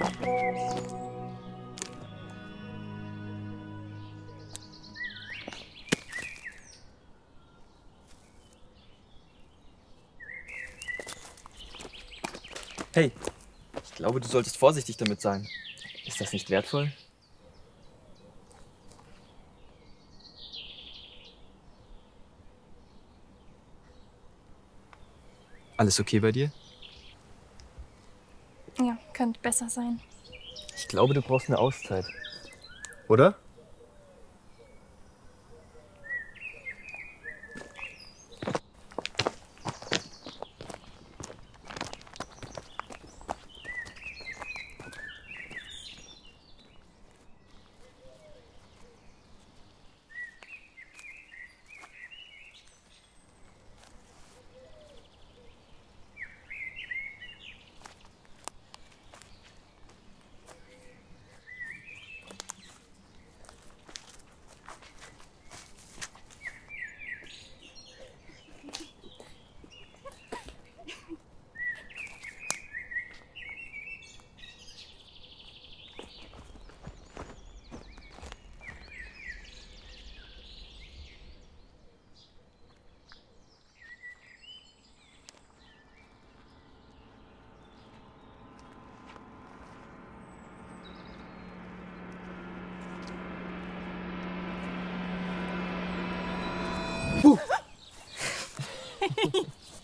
Hey, ich glaube, du solltest vorsichtig damit sein. Ist das nicht wertvoll? Alles okay bei dir? Könnte besser sein. Ich glaube, du brauchst eine Auszeit. Oder?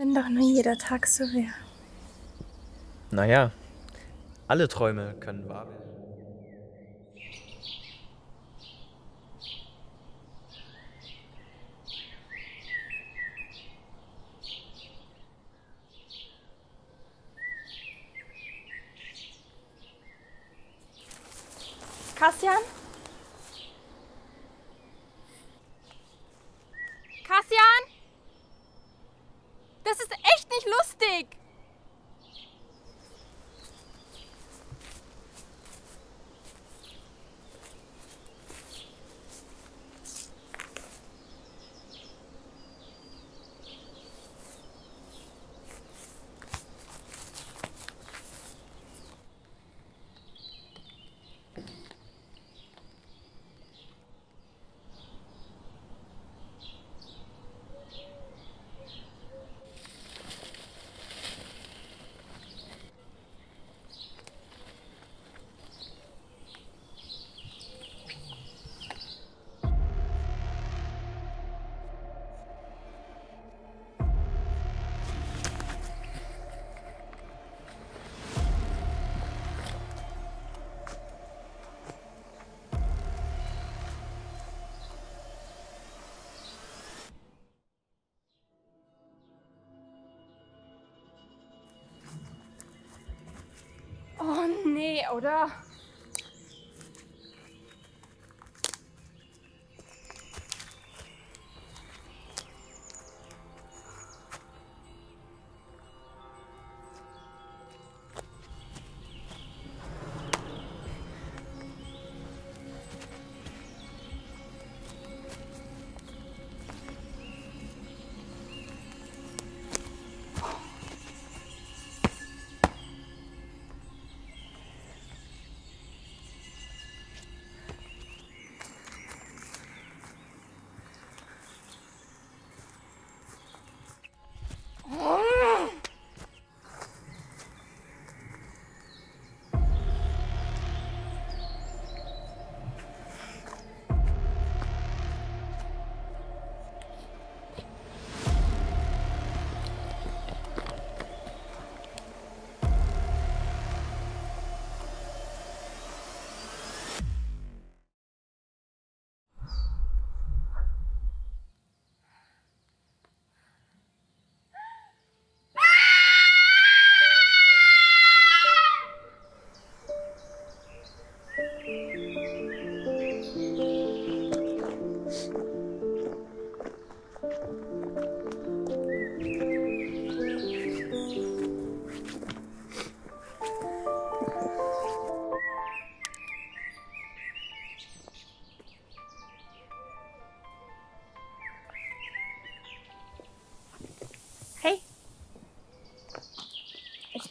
Wenn doch nur jeder Tag so wäre. Naja, alle Träume können wahr werden. Kassian? Oh nee, oder?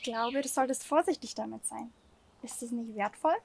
Glaube, du solltest vorsichtig damit sein. Ist es nicht wertvoll?